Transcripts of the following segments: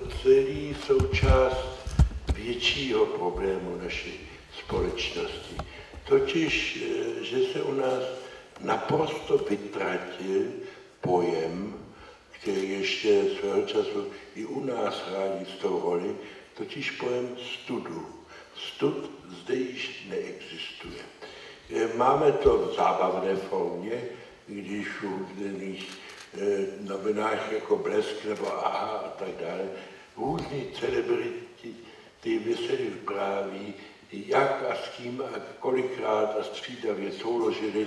to celý součást většího problému naší společnosti. Totiž, eh, že se u nás naprosto vytratil pojem, který ještě svého času i u nás hrál jistou roli, totiž pojem studu. Stud zde již neexistuje. Eh, máme to v zábavné formě, když v různých novinách jako Blesk nebo AHA a tak dále, různí celebrity ty vysely vypráví, jak a s kým a kolikrát a střídavě souložili,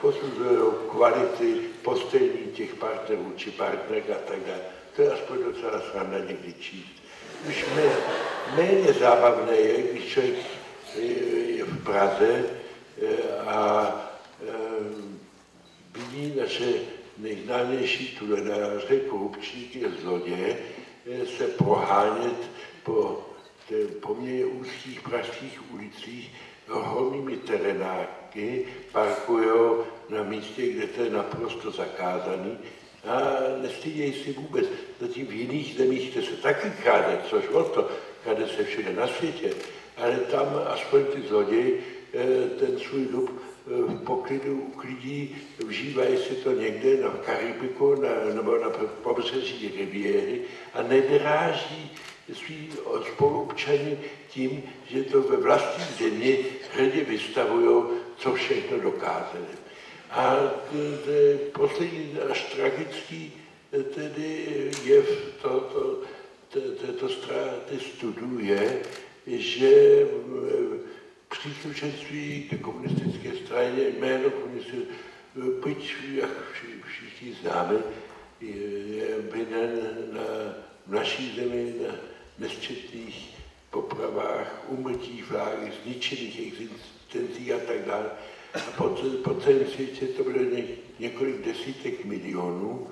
posuzují, kvality postelní těch partnerů či partnerek a tak dále. To je aspoň docela sranda někdy číst. Už mé, méně zábavné je, když člověk je v Praze eh, a vidí naše nejznámější tulenáře, korupčníky a zloděje eh, se prohánět po poměrně úzkých pražských ulicích holnými terenáky parkují na místě, kde to je naprosto zakázaný a nestydějí si vůbec. Zatím v jiných zemích, kde se taky kráde, což o to, kráde se všude na světě, ale tam aspoň ty zloději eh, ten svůj dub v poklidu uklidí, vžívají si to někde na Karibiku na, nebo na pobřeží Riviéry a nedráží svý spoluobčany tím, že to ve vlastní zemi hrdě vystavují, co všechno dokázali. A poslední až tragický tedy jev to, to, této ztráty studu je, že příslušenství ke komunistické straně, jméno komunistické, byť, jak všichni známe, je vinen na, v naší zemi na nesčetných popravách, umrtích vláhy, zničených existencí a tak dále. A po, po celém světě to bylo ně, několik desítek milionů.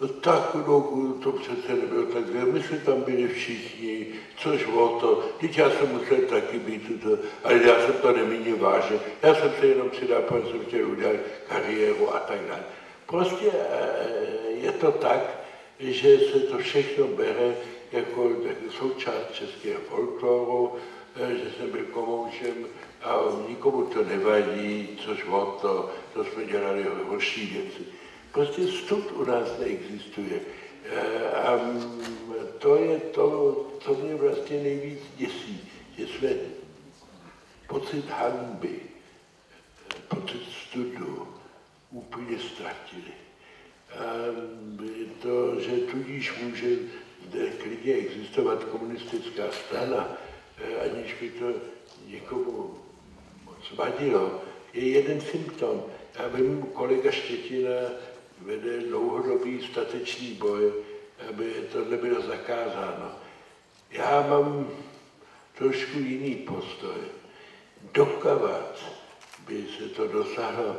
No tak, no, to přece nebylo tak zlé, my jsme tam byli všichni, což o to, teď já jsem musel taky být, to, ale já jsem to nemínil vážně, já jsem se jenom přidal, protože jsem chtěl udělat kariéru a tak dále. Prostě eh, je to tak, že se to všechno bere jako součást českého folkloru, eh, že jsem byl komoušem a nikomu to nevadí, což o to, to jsme dělali horší věci. Prostě stud u nás neexistuje. Eh, a to je to, co mě vlastně nejvíc děsí, že jsme pocit hanby, pocit studu úplně ztratili. A to, že tudíž může klidně existovat komunistická strana, eh, aniž by to někomu moc vadilo, je jeden symptom. Já vím, kolega Štětina vede dlouhodobý statečný boj, aby tohle bylo zakázáno. Já mám trošku jiný postoj. Dokavat by se to dosáhlo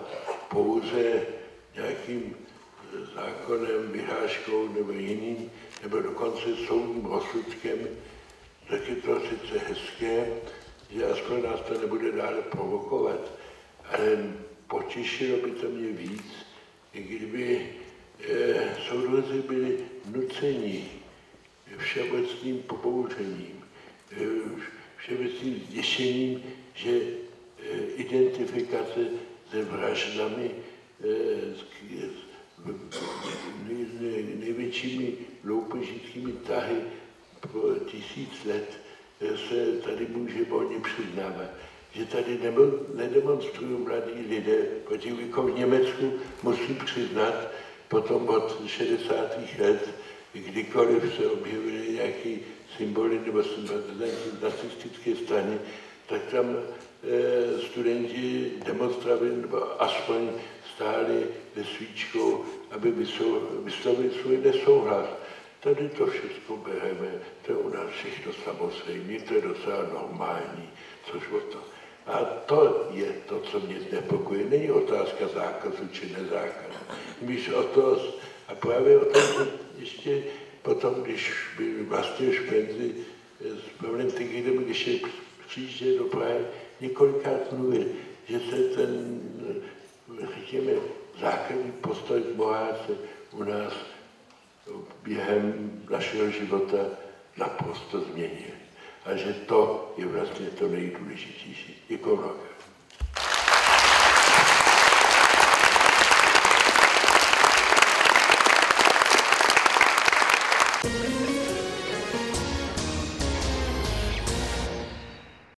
pouze nějakým zákonem, vyhláškou nebo jiným, nebo dokonce soudním rozsudkem, tak je to sice hezké, že aspoň nás to nebude dále provokovat, ale potěšilo by to mě víc, kdyby eh, soudruzi byli nuceni všeobecným pobouřením, eh, všeobecným zděšením, že eh, identifikace se vraždami eh, největšími loupežickými tahy po tisíc let se tady může volně přiznávat, že tady nedemonstrují mladí lidé, protože jako v Německu musím přiznat, potom od 60. let, kdykoliv se objevily nějaké symboly nebo nacistické strany, tak tam e, studenti demonstrovali nebo aspoň stáli se svíčkou, aby vyslovili svůj nesouhlas. Tady to všechno bereme, to je u nás všechno samozřejmě, to je docela normální, což o to. A to je to, co mě znepokojuje. Není otázka zákazu či nezákazu. Víš o to, a právě o tom, že ještě potom, když byl vlastně už penzi, s Pavlem Tigidem, když je přijížděl do Prahy, několikrát mluvil, že se ten, řekněme, základní postoj k Boháce u nás během našeho života naprosto změnily. A že to je vlastně to nejdůležitější. Děkuji.